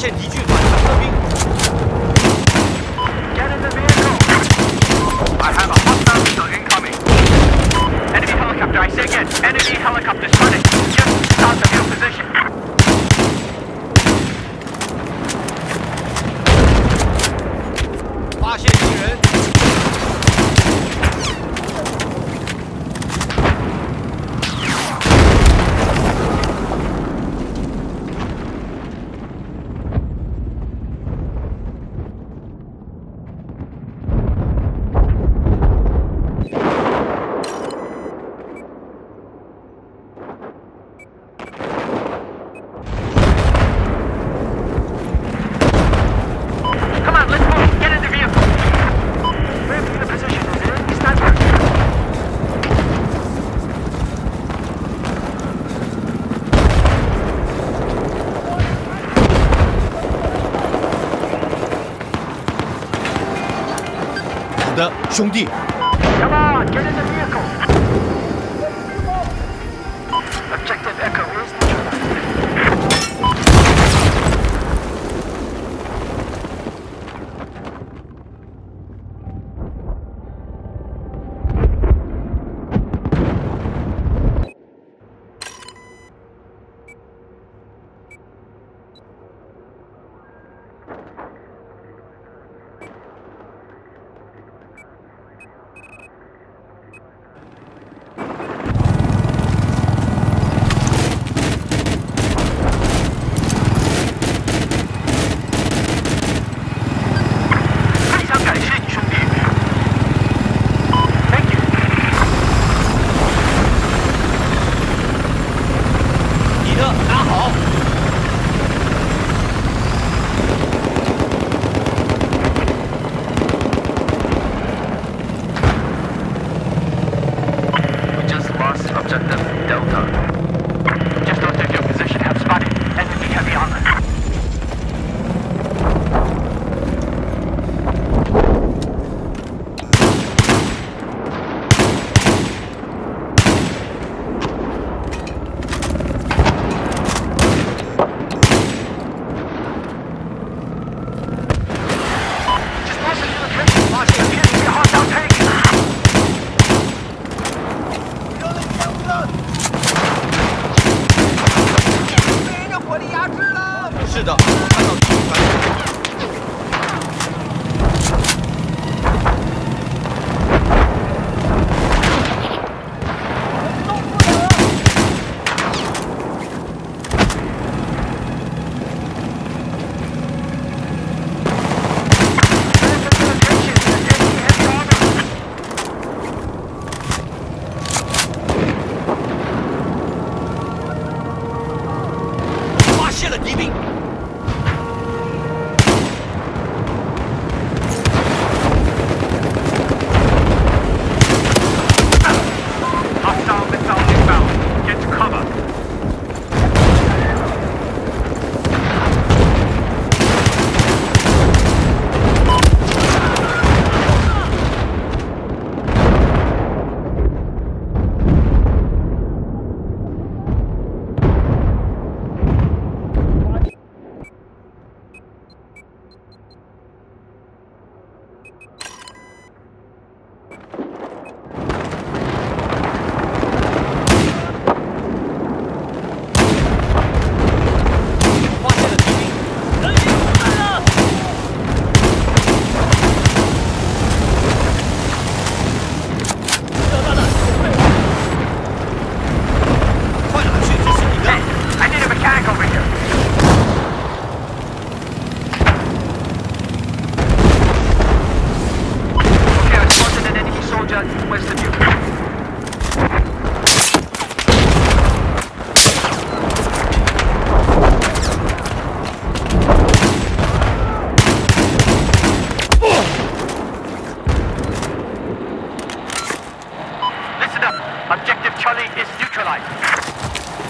现敌军兄弟。小宝今的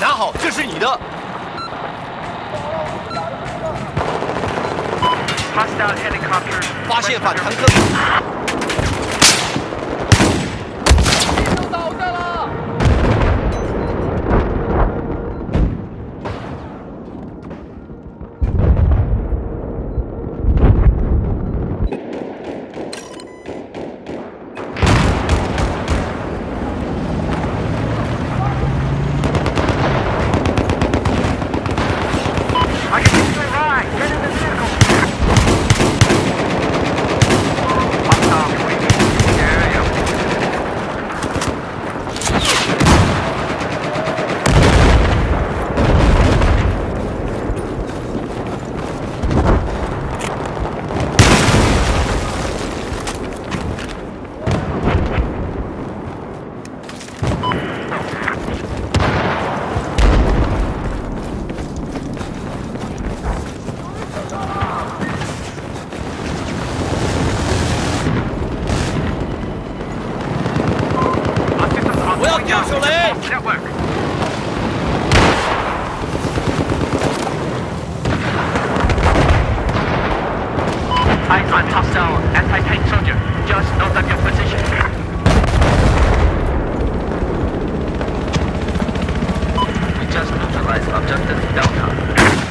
拿好，这是你的。发现反坦克。Eyes on hostile anti-tank soldier. Just note up your position. We just neutralized objective Delta.